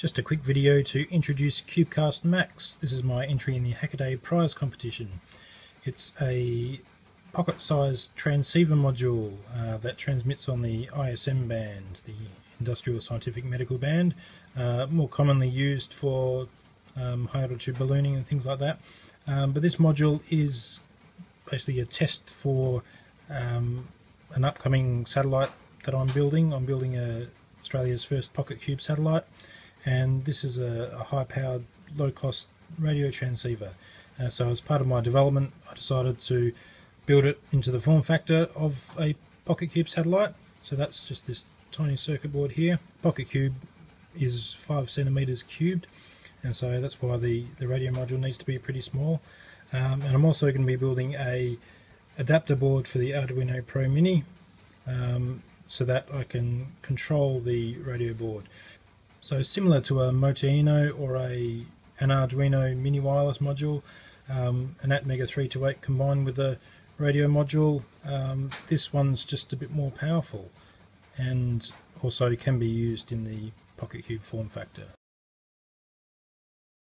Just a quick video to introduce QubeCast Max. This is my entry in the Hackaday prize competition. It's a pocket-sized transceiver module uh, that transmits on the ISM band, the Industrial Scientific Medical Band, uh, more commonly used for um, high altitude ballooning and things like that. Um, but this module is basically a test for um, an upcoming satellite that I'm building. I'm building a, Australia's first PocketQube satellite and this is a, a high powered low cost radio transceiver. Uh, so as part of my development I decided to build it into the form factor of a PocketQube satellite. So that's just this tiny circuit board here. PocketQube is 5 centimeters cubed. And so that's why the, the radio module needs to be pretty small. Um, and I'm also going to be building a adapter board for the Arduino Pro Mini um, so that I can control the radio board. So similar to a Moteino or a an Arduino mini wireless module, um, an Atmega 328 combined with a radio module, um, this one's just a bit more powerful and also can be used in the PocketQube form factor.